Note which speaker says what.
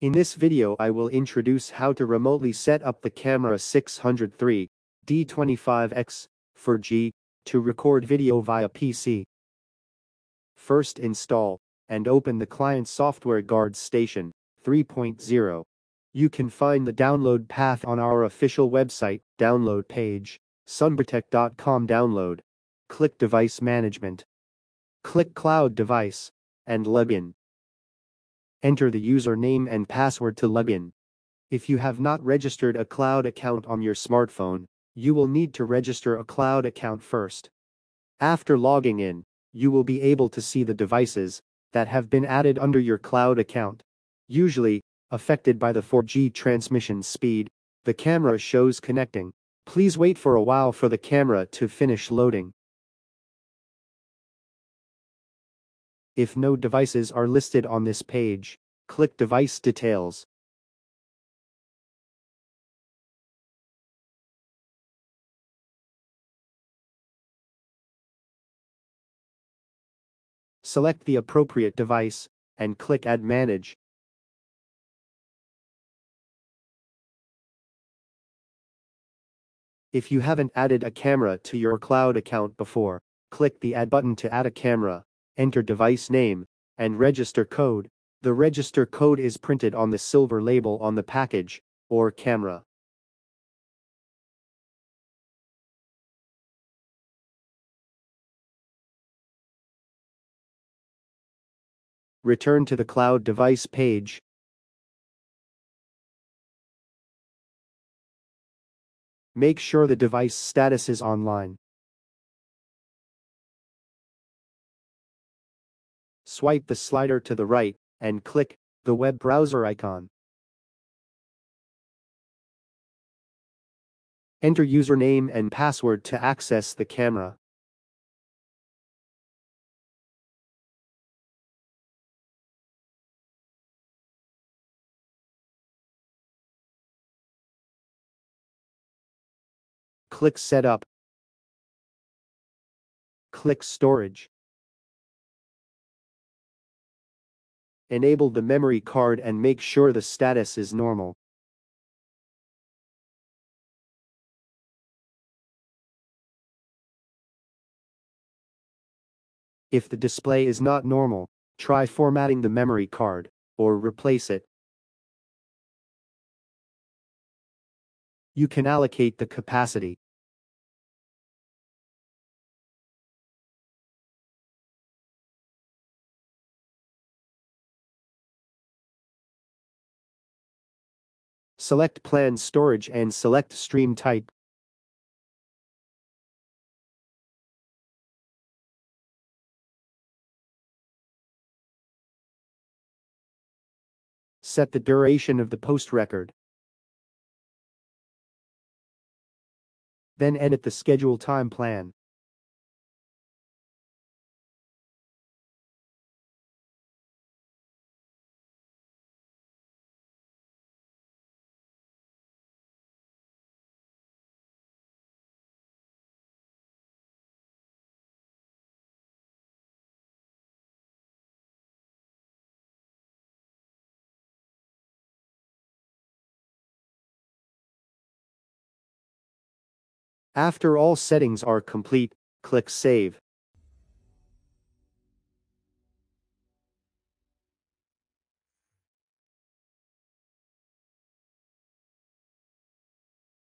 Speaker 1: In this video I will introduce how to remotely set up the camera 603 D25X 4G to record video via PC. First install and open the client software guard station 3.0. You can find the download path on our official website, download page, sunbatech.com download. Click device management. Click cloud device and login. Enter the username and password to login. If you have not registered a cloud account on your smartphone, you will need to register a cloud account first. After logging in, you will be able to see the devices that have been added under your cloud account. Usually, affected by the 4G transmission speed, the camera shows connecting. Please wait for a while for the camera to finish loading. If no devices are listed on this page, click Device Details. Select the appropriate device, and click Add Manage. If you haven't added a camera to your cloud account before, click the Add button to add a camera enter device name, and register code. The register code is printed on the silver label on the package, or camera. Return to the cloud device page. Make sure the device status is online. Swipe the slider to the right, and click the web browser icon. Enter username and password to access the camera. Click Setup. Click Storage. Enable the memory card and make sure the status is normal. If the display is not normal, try formatting the memory card, or replace it. You can allocate the capacity. Select Plan Storage and select Stream Type. Set the duration of the post record. Then edit the schedule time plan. After all settings are complete, click Save.